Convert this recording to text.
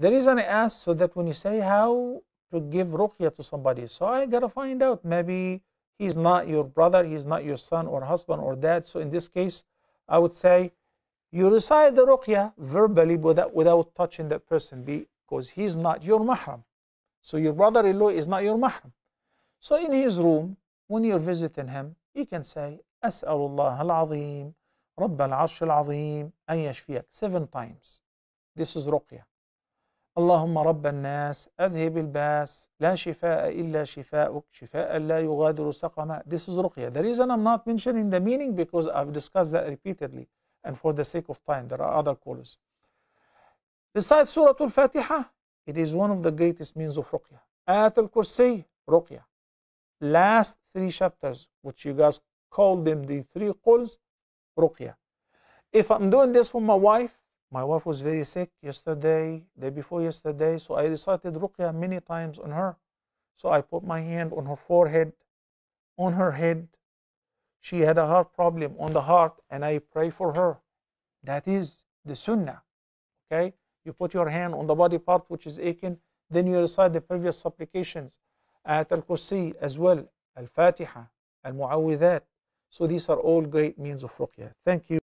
The reason I asked so that when you say how to give ruqya to somebody, so I gotta find out. Maybe he's not your brother, he's not your son or husband or dad. So in this case, I would say you recite the ruqya verbally without, without touching that person because he's not your mahram. So your brother-in-law is not your mahram. So in his room, when you're visiting him, he can say, As'alullah al-Azim, Rabb al-Arsh al-Azim, an yashfiyak, seven times. This is ruqya. اللهم رب الناس أذهب الباس لا شفاء إلا شفاءك شفاء لا يغادر سقما This is ruqya. The reason I'm not mentioning the meaning because I've discussed that repeatedly and for the sake of time there are other callers. Besides Surah Al-Fatiha, it is one of the greatest means of ruqya. Ayat al-Kursi, ruqya. Last three chapters, which you guys call them the three quls, ruqya. If I'm doing this for my wife, my wife was very sick yesterday, day before yesterday, so I recited ruqya many times on her. So I put my hand on her forehead, on her head. She had a heart problem on the heart, and I pray for her. That is the sunnah. Okay? You put your hand on the body part which is aching, then you recite the previous supplications. Ayat al-Kursi as well, Al-Fatiha, Al-Mu'awwidhat. So these are all great means of ruqya. Thank you.